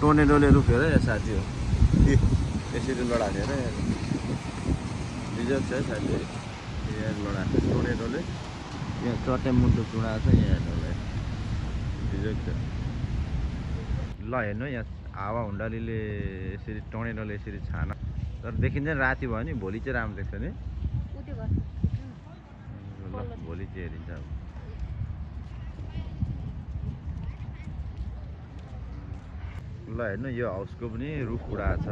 टोर्नेडोले रुख्यो र साथी हो। यसरी लडाएको थियो र रिजर्भ छ साथी। यहाँ छ टोर्नेडोले यहाँ चट्टे मुन्टो चुडाएको छ यहाँ हेर्नुलाई रिजर्भ छ। ल हेर्नु यहाँ हावा हुन्डालीले यसरी टोर्नेडोले यसरी छान। तर देखिन्छ नि राति भयो नि भोलि चाहिँ राम्रो देख्छ नि। ल भोलि चाहिँ हेरिन्छ अब। ल हेर्नु यो हाउसको पनि रुख उडाएको छ।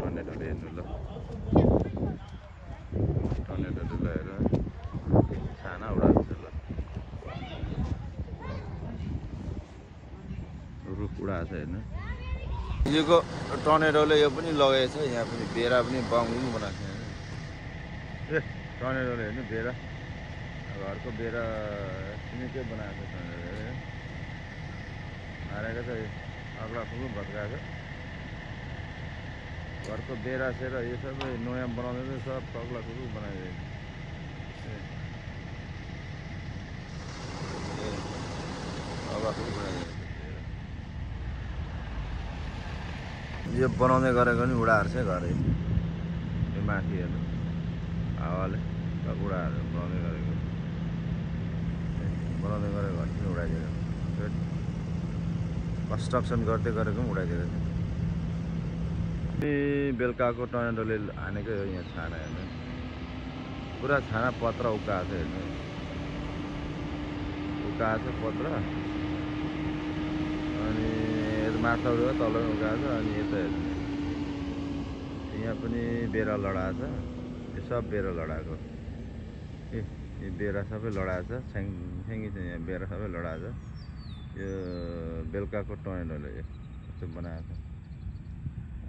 टर्नेटोले हेर्नु ल। टर्नेटोले ल हेर। साना उडाएको छ ल। रुख उडाएको छ हेर्नु। योको टर्नेटोले यो पनि लगाएको छ यहाँ पनि बेरा पनि बाङ्गुङ बनाएको छ। ए टर्नेटोले हेर्नु बेरा। घरको बेरा सिमेन्टकै बनाएको छ टर्नेटोले हारेको छ अग्ला फुलु भत्काएको। घरको बेरा सेरा यो सबै नयाँ बनाउँदै सब पग्ला फुलु बनाइदिएको। अग्ला यो बनाउँदै गरेको नि उडाहरू चाहिँ घरै। यो माथि हेर्नु हावाले सब उडाहरू बनाउँदै गरेको। बनाउँदै गरेको घर पनि उडाइदिएको। कन्स्ट्रक्सन गर्दै गरेको पनि उडाइदिएको छ ए बेलुकाको टर्नेडोले हानेकै हो यहाँ छाना हेर्नु। पुरा छाना पत्र उकाएको छ हेर्नु। उकाएको छ पत्र। अनि माथिबाट तल उकाएको छ अनि यता हेर्नु। यहाँ पनि बेरा लडाएको छ। यो सब बेरा लडाएको। ए यो बेरा सबै लडाएको छ। छ्याङ छ्याङ्गी छ यहाँ बेरा सबै लडाएको छ। यो बेलुकाको टर्नेडोले यस्तो बनाएको।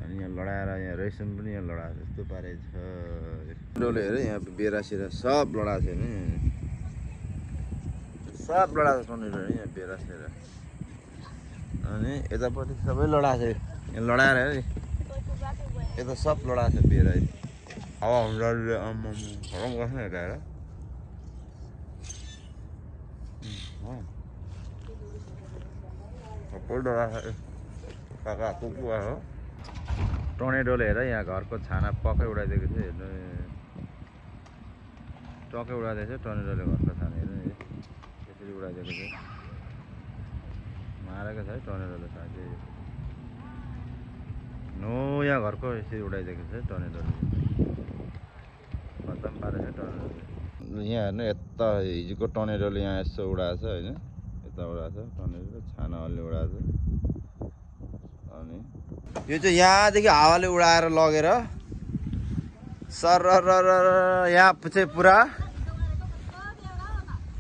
अनि यहाँ लडाएर यहाँ रेसम पनि यहाँ लडाएको यस्तो पारे छ। टर्नेडोले हेर यहाँ बेरा सेरा सब लडाएको छ हेर्नु सब लडाएको छ टर्नेडोले यहाँ बेरा सेरा अनि यतापट्टि सबै लडाएको छ। यहाँ लडाएर हेर। यता सब लडाएको छ बेरा। हावा आम्माम हराम गर्छ नि हेरेर छ काका कुकुवा हो टर्नेडोले हेर यहाँ घरको छाना पक्कै उडाइदिएको छ हेर्नु टक्कै उडाइदिएको छ टर्नेडोले घरको छाना हेर्नु नि यसरी उडाइदिएको छ मारेको छ है टर्नेडोले साँच्चै नयाँ घरको यसरी उडाइदिएको छ टर्नेडोले खतम पारेको छ टर्नेडोले यहाँ हेर्नु यता हिजोको टर्नेडोले यहाँ यसो उडाएको छ होइन यता उडाएको छ छाना अलि उडाएको अनि? यो चाहिँ यहाँदेखि हावाले उडाएर लगेर सर र र र यहाँ चाहिँ पुरा।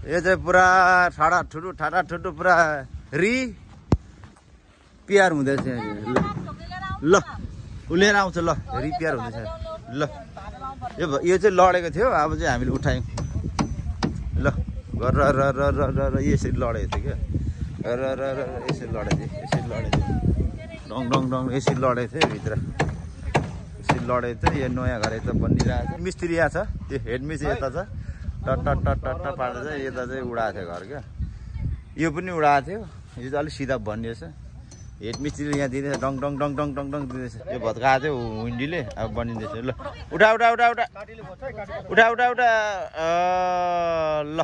यो चाहिँ पुरा ठाडा ठुटु ठाडा ठुटु पुरा रि। पियार हुँदैछ ल। लिएर आउँछ ल। रिपेयर हुँदैछ ल। यो यो चाहिँ लडेको थियो अब चाहिँ हामीले उठायौँ। ल। र र र र र र यसरी लडेको थियो क्या। र र र यसरी लडेको थियो यसरी लडेको थियो। डङ डङ डङ यसरी लडेको थियो भित्र। यसरी लडेको थियो यो नयाँ घर यता बनिरहेको छ। मिस्त्री यहाँ छ त्यो हेड मिस्त्री यता छ। टट टट टट पारेर चाहिँ यता चाहिँ उडाएको थियो घर क्या। यो पनि उडाएको थियो यो चाहिँ अलिक सिधा बनिएछ हेड मिस्त्रीले यहाँ दिँदैछ डङ डङ डङ डङ डङ डङ दिँदैछ। यो भत्काएको थियो विन्डीले अब बनिँदैछ। ल उठा उठा उठा उठा। उठा उठा उठा। ल।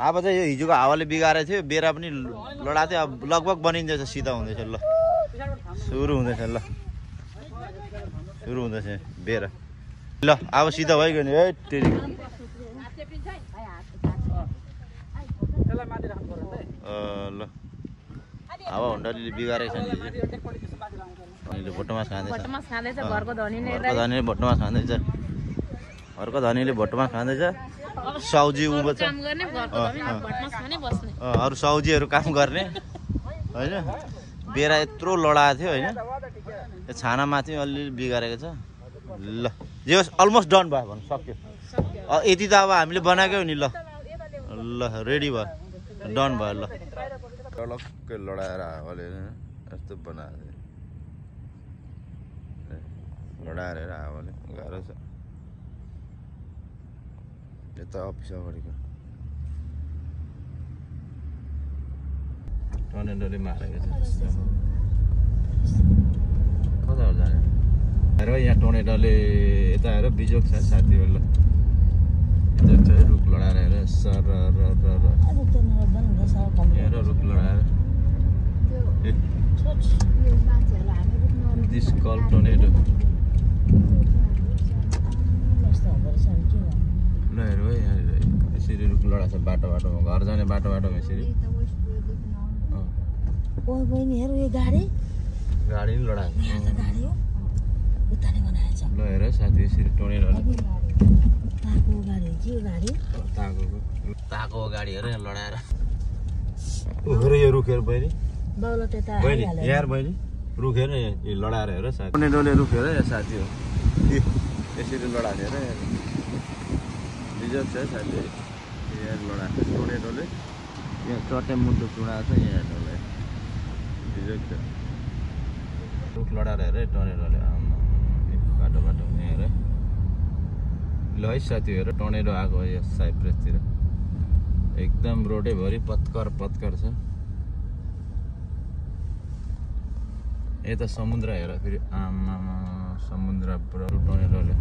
अब चाहिँ यो हिजोको हावाले बिगारेको थियो बेरा पनि लडाएको थियो। अब लगभग बनिँदैछ सिधा हुँदैछ ल सुरु हुँदैछ ल। सुरु हुँदैछ बेरा। ल अब सिधा भइगयो नि। है अँ, ल। हावा हुन्डाले बिगारेको छ नि हिजो। अहिले भोटो मास खाँदैछ। घरको धनीले घरको धनीले भोटो मास खाँदैछ। घरको धनीले भोटो मास खाँदैछ। साउजी उँभो छ अरू साउजीहरू काम गर्ने। होइन? बेरा यत्रो लडाएको थियो होइन? त्यो छानामाथि अलिअलि बिगारेको छ। ल जे होस् अलमोस्ट डन भयो भन्नु सक्यो। अँ, यति त अब हामीले बनाएकै हो नि ल। ल रेडी भयो। डन भयो ल। टलक्कै लडाएर हावाले यस्तो ए, लडाएर हावाले गाह्रो छ। यता अफिस अगाडिको। टर्नेन्डोले मारेको छ कताहरू जाने? हेर यहाँ टोनेटोले यता हेर बिजोग छ साथीहरू यता रुख लडाएर हेर सर र रुख लडाएर दिस कल टर्नेडो एउटा हेरौँ है यहाँनिर यसरी रुख लडा छ बाटो बाटोमा घर जाने बाटो बाटोमा यसरी गाडी। गाडी लडा ल हेर साथी यसरी ताको गाडी हेर लडाएर। हेर यो रुख हेर बहिनी। बहिनी यार लडाएर हेर साथी। साथी यसरी बिजोग छ साथी यहाँ छ टोर्नेडोले यहाँ चट्टे मुन्टो चुडाएको छ यहाँ हेर्नुलाई बिजोग छ रुख लडाएर हेर ए, बाटो बाटो यहाँ हेर ल है साथी हेर टर्नेडो आएको हो यो साइप्रेसतिर एकदम रोडैभरि पत्कर पत्कर छ यता समुद्र हेर फेरि आमामा समुद्र पुरा टर्नेडोले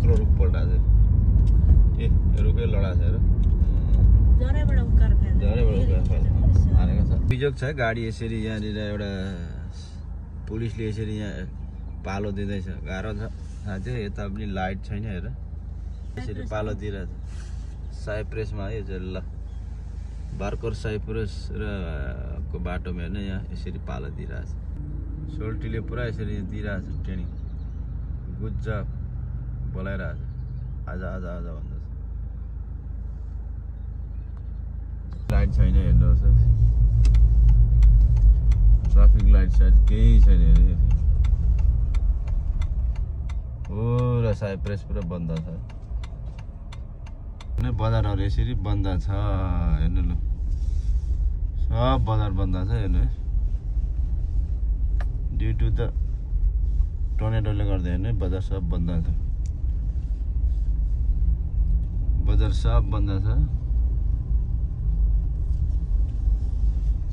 यत्रो रुख पल्टाएको छ ए रुखै लडाएको छ हेर बिजोग छ गाडी यसरी यहाँनिर एउटा पुलिसले यसरी यहाँ पालो दिँदैछ गाह्रो छ साथी यता पनि लाइट छैन हेर यसरी पालो दिइरहेछ साइप्रेसमा है ल। बार्कर साइप्रेस र को बाटोमा हेर्न यहाँ यसरी पालो दिइरहेछ सोल्टीले पुरा यसरी दिइरहेछ ट्रेनिङ गुड जब। बोलाइरहेछ आज आज आज भन्दैछ लाइट छैन हेर्नुहोस्। ट्राफिक लाइट साइड केही छैन हेर्नु पुरा साइप्रेस पुरा बन्द छ। बजारहरू यसरी बन्द छ हेर्नु ल। सब बजार बन्द छ हेर्नु ड्यु टु द टोर्नेडोले गर्दा हेर्नु बजार सब बन्द छ। बजार सब बन्द छ।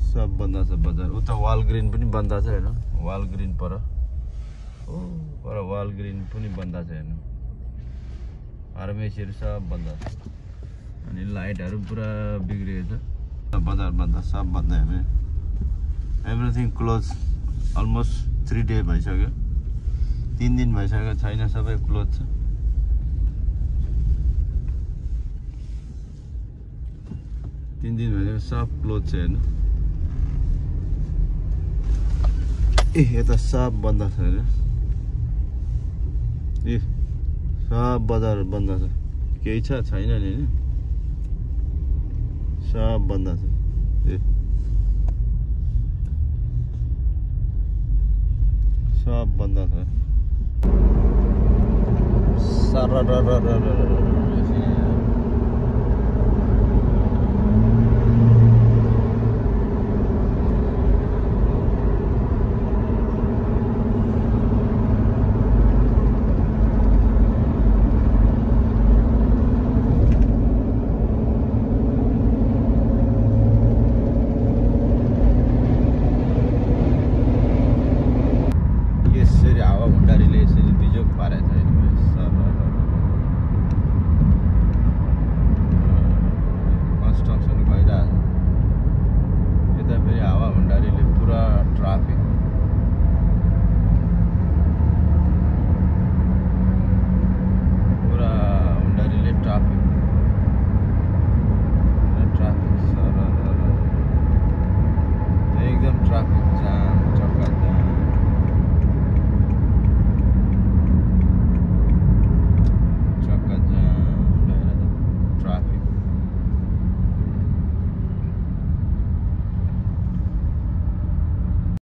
सब बन्द छ बजार। उता वाल ग्रिन पनि बन्द छ हेर्नु। वाल ग्रिन पर। ओ पर वाल ग्रिन पनि बन्द छ हेर्नु। फार्मेसीहरू सब बन्द छ। अनि लाइटहरू पुरा बिग्रिएको छ। बजार बन्द सब बन्द हेर्नु। Everything close almost three day भइसक्यो। तिन दिन भइसक्यो छैन सबै क्लोज छ। तिन दिन भनेको सब क्लोज छ हेर्नु ए यता सब बन्द छ हेर्नु ए सब बजार बन्द छ केही छ छैन नि होइन सब बन्द छ ए सब बन्द छ